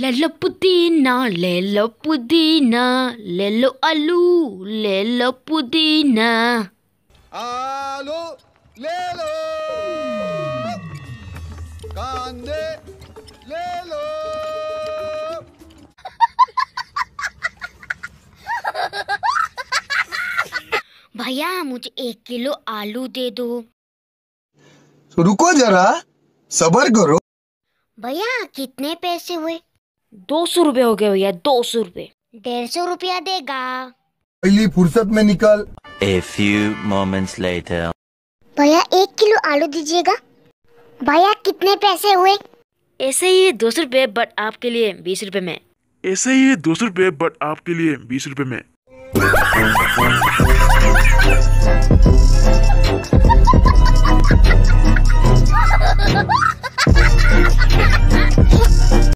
ले लो पुदीना ले लो पुदीना ले लो आलू ले लो पुदीना आलू ले लो कांदे ले लो भैया मुझे एक किलो आलू दे दो तो रुको जरा सबर करो भैया कितने पैसे हुए दो सौ रुपये हो गए भैया दो सौ रुपये डेढ़ सौ रूपया देगा। पहली फुर्सत में निकल। A few moments later. भैया एक किलो आलू दीजिएगा। भैया कितने पैसे हुए? ऐसे ही दो सौ रुपये बट आपके लिए बीस रूपए में। ऐसे ही दो सौ रुपये बट आपके लिए बीस रूपए में।